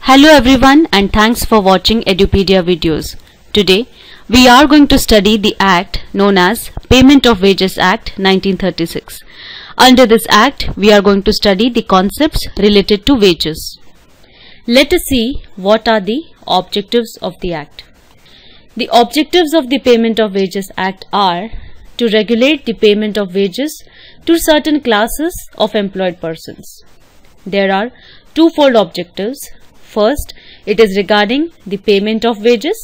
Hello everyone and thanks for watching Edupedia videos. Today we are going to study the act known as Payment of Wages Act 1936. Under this act we are going to study the concepts related to wages. Let us see what are the objectives of the act. The objectives of the Payment of Wages Act are to regulate the payment of wages to certain classes of employed persons. There are twofold objectives. First, it is regarding the payment of wages.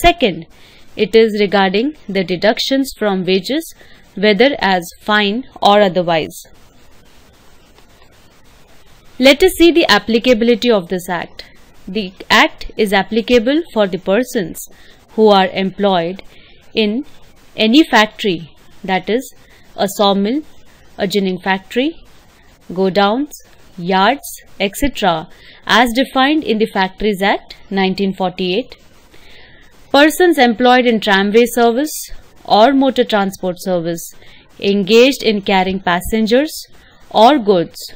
Second, it is regarding the deductions from wages whether as fine or otherwise. Let us see the applicability of this act. The act is applicable for the persons who are employed in any factory that is a sawmill, a ginning factory, godowns, yards, etc. as defined in the Factories Act 1948. Persons employed in tramway service or motor transport service engaged in carrying passengers or goods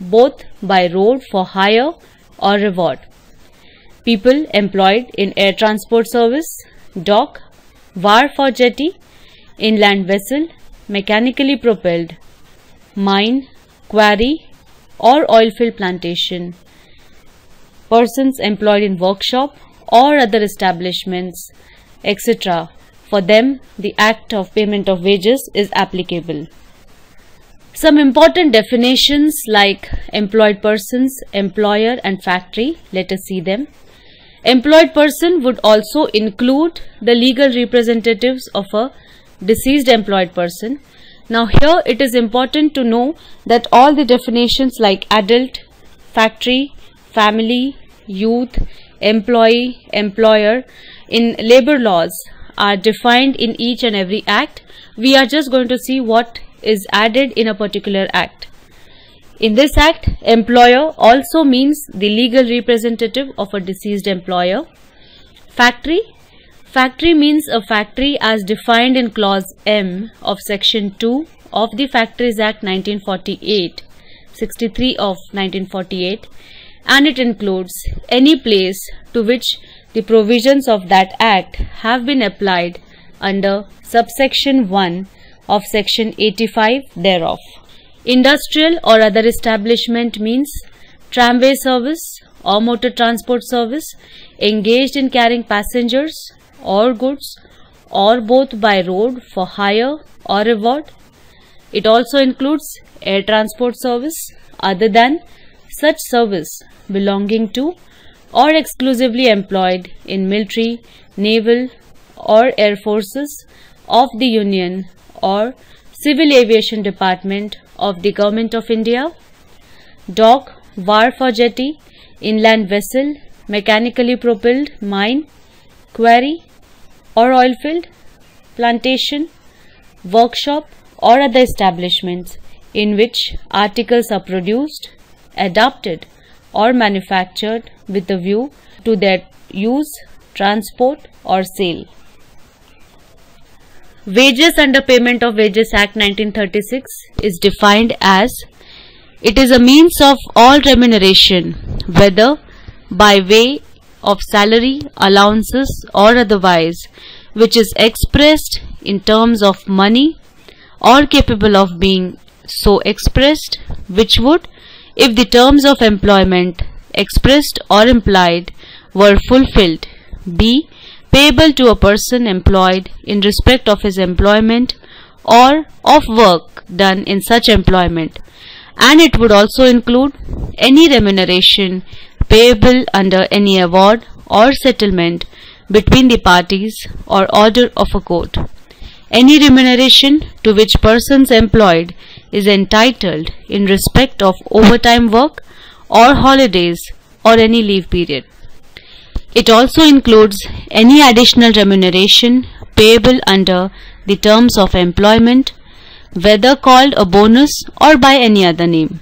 both by road for hire or reward. People employed in air transport service, dock, wharf or jetty, inland vessel, mechanically propelled, mine, quarry or oilfield plantation, persons employed in workshop or other establishments, etc. For them, the act of payment of wages is applicable. Some important definitions like employed persons, employer and factory, let us see them. Employed person would also include the legal representatives of a deceased employed person. Now here it is important to know that all the definitions like adult, factory, family, youth, employee, employer in labor laws are defined in each and every act. We are just going to see what is added in a particular act. In this act, employer also means the legal representative of a deceased employer. Factory Factory means a factory as defined in clause M of section 2 of the Factories Act 1948, 63 of 1948 and it includes any place to which the provisions of that act have been applied under subsection 1 of section 85 thereof. Industrial or other establishment means tramway service or motor transport service engaged in carrying passengers or goods or both by road for hire or reward. It also includes air transport service other than such service belonging to or exclusively employed in military, naval or air forces of the Union or Civil Aviation Department of the Government of India, dock, wharf or jetty, inland vessel, mechanically propelled mine, quarry, or oil field, plantation, workshop or other establishments in which articles are produced, adapted or manufactured with a view to their use, transport or sale. Wages under Payment of Wages Act 1936 is defined as it is a means of all remuneration whether by way of salary, allowances or otherwise which is expressed in terms of money or capable of being so expressed which would if the terms of employment expressed or implied were fulfilled be payable to a person employed in respect of his employment or of work done in such employment. And it would also include any remuneration payable under any award or settlement between the parties or order of a court. Any remuneration to which persons employed is entitled in respect of overtime work or holidays or any leave period. It also includes any additional remuneration payable under the terms of employment, whether called a bonus or by any other name.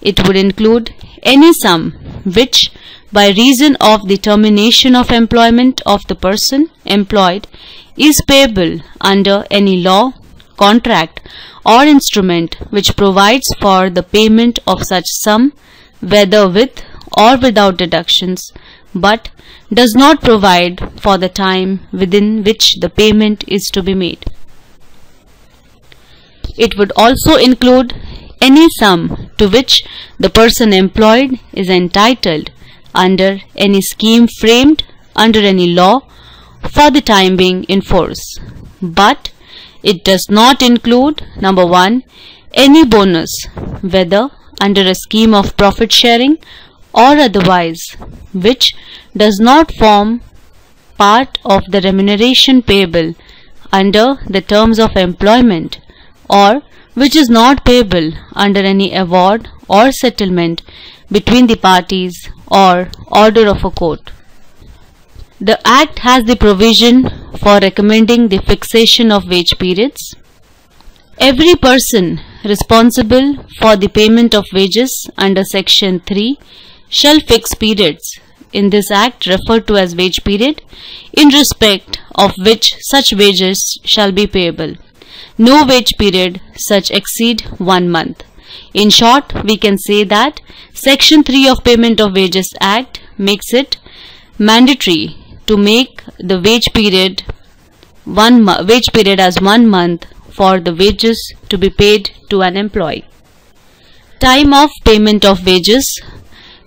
It would include any sum which by reason of the termination of employment of the person employed is payable under any law, contract or instrument which provides for the payment of such sum whether with or without deductions but does not provide for the time within which the payment is to be made. It would also include any sum to which the person employed is entitled under any scheme framed under any law for the time being in force. But it does not include number 1 any bonus whether under a scheme of profit sharing or otherwise which does not form part of the remuneration payable under the terms of employment or which is not payable under any award or settlement between the parties or order of a court. The Act has the provision for recommending the fixation of wage periods. Every person responsible for the payment of wages under Section 3 shall fix periods in this act referred to as wage period in respect of which such wages shall be payable. No wage period such exceed one month. In short, we can say that Section 3 of Payment of Wages Act makes it mandatory to make the wage period one wage period as one month for the wages to be paid to an employee. Time of payment of wages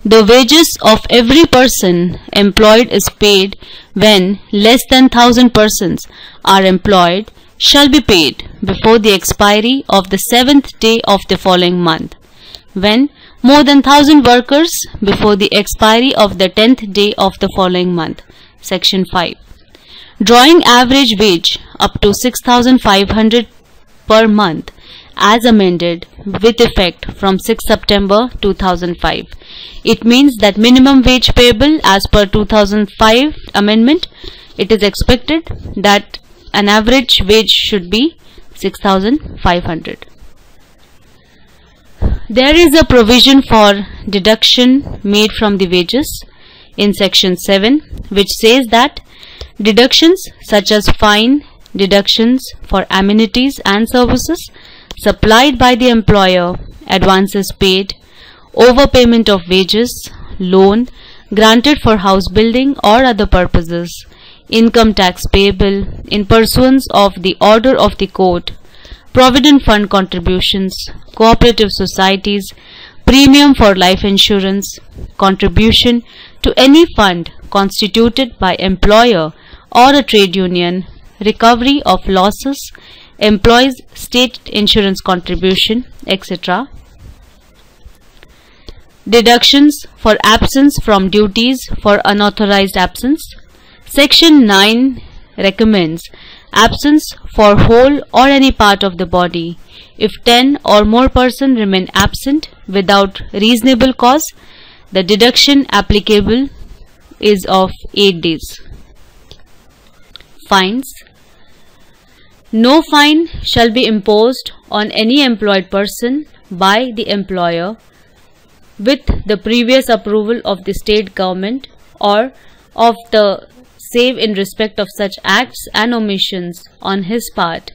the wages of every person employed is paid when less than 1000 persons are employed shall be paid before the expiry of the seventh day of the following month. When more than 1000 workers before the expiry of the 10th day of the following month. Section 5. Drawing average wage up to 6500 per month as amended with effect from 6 September 2005. It means that minimum wage payable as per 2005 amendment, it is expected that an average wage should be 6500. There is a provision for deduction made from the wages in section 7 which says that deductions such as fine, deductions for amenities and services supplied by the employer, advances paid, overpayment of wages, loan granted for house building or other purposes, income tax payable in pursuance of the order of the court, provident fund contributions, cooperative societies, premium for life insurance, contribution to any fund constituted by employer or a trade union, recovery of losses employees state insurance contribution etc deductions for absence from duties for unauthorized absence section 9 recommends absence for whole or any part of the body. If 10 or more person remain absent without reasonable cause the deduction applicable is of 8 days. Fines. No fine shall be imposed on any employed person by the employer with the previous approval of the state government or of the save in respect of such acts and omissions on his part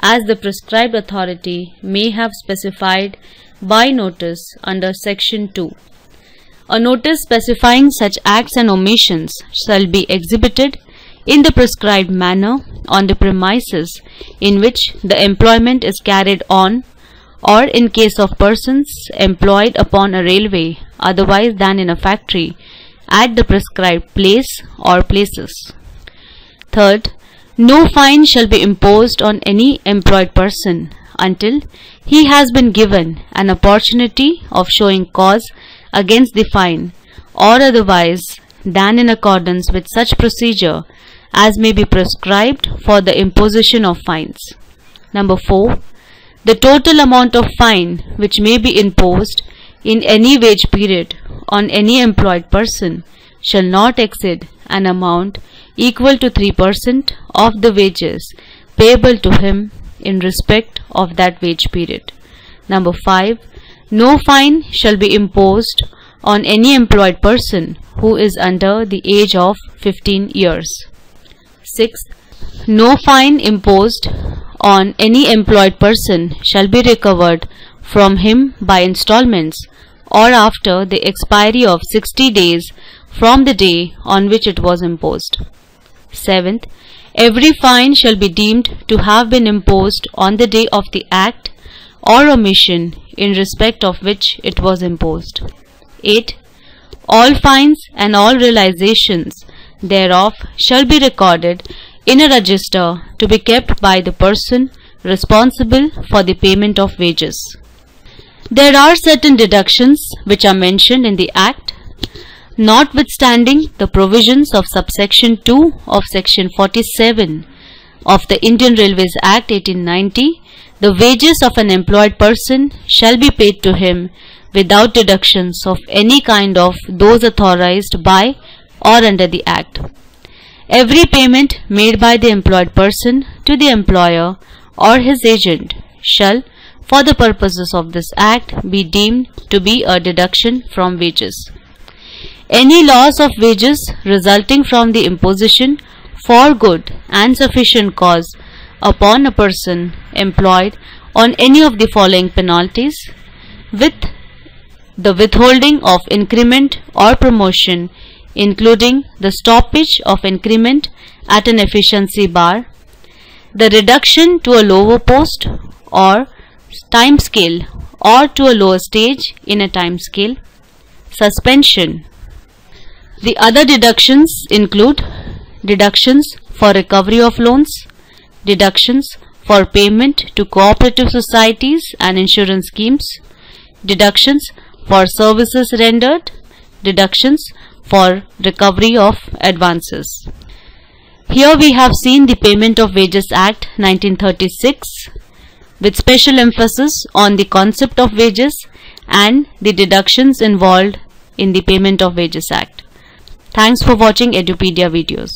as the prescribed authority may have specified by notice under section 2. A notice specifying such acts and omissions shall be exhibited in the prescribed manner on the premises in which the employment is carried on or in case of persons employed upon a railway otherwise than in a factory at the prescribed place or places. Third, no fine shall be imposed on any employed person until he has been given an opportunity of showing cause against the fine or otherwise than in accordance with such procedure as may be prescribed for the imposition of fines. Number 4. The total amount of fine which may be imposed in any wage period on any employed person shall not exceed an amount equal to 3% of the wages payable to him in respect of that wage period. Number 5. No fine shall be imposed on any employed person who is under the age of 15 years. Sixth, no fine imposed on any employed person shall be recovered from him by installments or after the expiry of 60 days from the day on which it was imposed. Seventh, every fine shall be deemed to have been imposed on the day of the act or omission in respect of which it was imposed. 8. All fines and all realizations thereof shall be recorded in a register to be kept by the person responsible for the payment of wages. There are certain deductions which are mentioned in the Act. Notwithstanding the provisions of subsection 2 of section 47 of the Indian Railways Act 1890, the wages of an employed person shall be paid to him without deductions of any kind of those authorized by or under the Act. Every payment made by the employed person to the employer or his agent shall, for the purposes of this Act, be deemed to be a deduction from wages. Any loss of wages resulting from the imposition for good and sufficient cause upon a person employed on any of the following penalties with the withholding of increment or promotion including the stoppage of increment at an efficiency bar, the reduction to a lower post or time scale or to a lower stage in a time scale, suspension. The other deductions include deductions for recovery of loans, deductions for payment to cooperative societies and insurance schemes, deductions for services rendered, deductions for recovery of advances. Here we have seen the Payment of Wages Act 1936 with special emphasis on the concept of wages and the deductions involved in the Payment of Wages Act. Thanks for watching Edupedia videos.